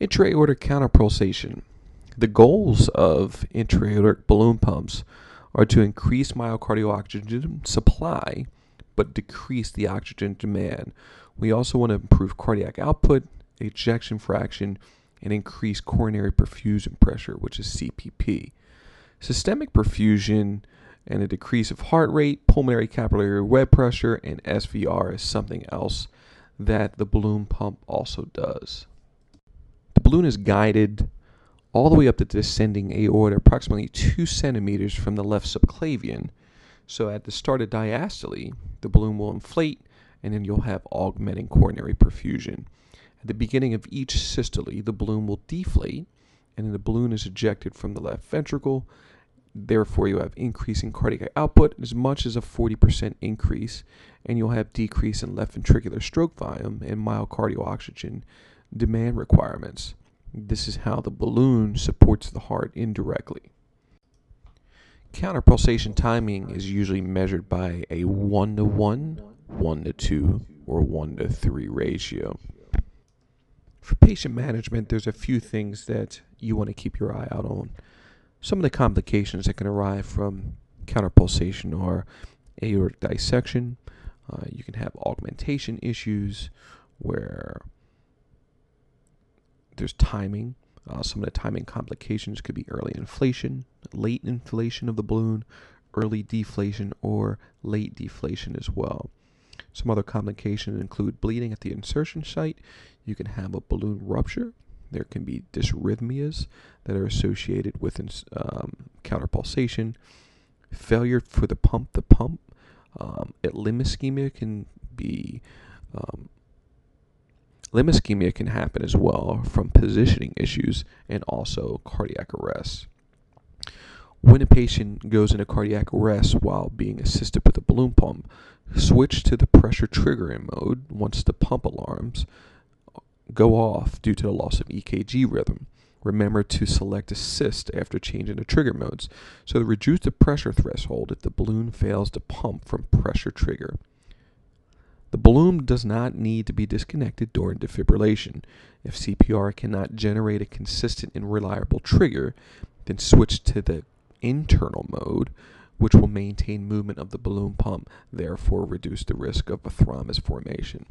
Intra-aortic counterpulsation. The goals of intra-aortic balloon pumps are to increase myocardial oxygen supply but decrease the oxygen demand. We also want to improve cardiac output, ejection fraction, and increase coronary perfusion pressure, which is CPP. Systemic perfusion and a decrease of heart rate, pulmonary capillary wedge pressure, and SVR is something else that the balloon pump also does. The balloon is guided all the way up the descending aorta, approximately two centimeters from the left subclavian. So at the start of diastole, the balloon will inflate, and then you'll have augmenting coronary perfusion. At the beginning of each systole, the balloon will deflate, and then the balloon is ejected from the left ventricle. Therefore, you have increasing cardiac output as much as a 40% increase, and you'll have decrease in left ventricular stroke volume and myocardial oxygen demand requirements. This is how the balloon supports the heart indirectly. Counterpulsation timing is usually measured by a 1 to 1, 1 to 2, or 1 to 3 ratio. For patient management, there's a few things that you want to keep your eye out on. Some of the complications that can arise from counterpulsation are aortic dissection. Uh, you can have augmentation issues where there's timing. Uh, some of the timing complications could be early inflation, late inflation of the balloon, early deflation, or late deflation as well. Some other complications include bleeding at the insertion site. You can have a balloon rupture. There can be dysrhythmias that are associated with um, counterpulsation. Failure for the pump, the pump. Um, limb ischemia can be um, Limb ischemia can happen as well from positioning issues and also cardiac arrest. When a patient goes into cardiac arrest while being assisted with a balloon pump, switch to the pressure triggering mode once the pump alarms go off due to the loss of EKG rhythm. Remember to select assist after changing the trigger modes, so to reduce the pressure threshold if the balloon fails to pump from pressure trigger. The balloon does not need to be disconnected during defibrillation. If CPR cannot generate a consistent and reliable trigger, then switch to the internal mode, which will maintain movement of the balloon pump, therefore reduce the risk of a thrombus formation.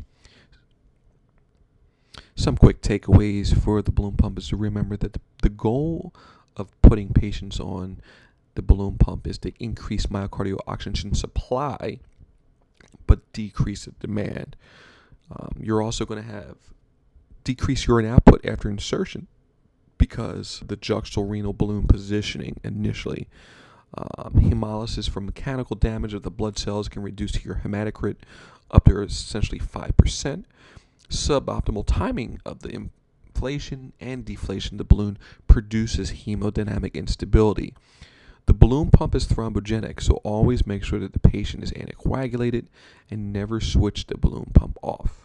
Some quick takeaways for the balloon pump is to remember that the, the goal of putting patients on the balloon pump is to increase myocardial oxygen supply but decrease the demand. Um, you're also going to have decreased urine output after insertion because the juxtarenal balloon positioning initially. Um, hemolysis from mechanical damage of the blood cells can reduce your hematocrit up to essentially 5%. Suboptimal timing of the inflation and deflation of the balloon produces hemodynamic instability. The balloon pump is thrombogenic, so always make sure that the patient is anticoagulated and never switch the balloon pump off.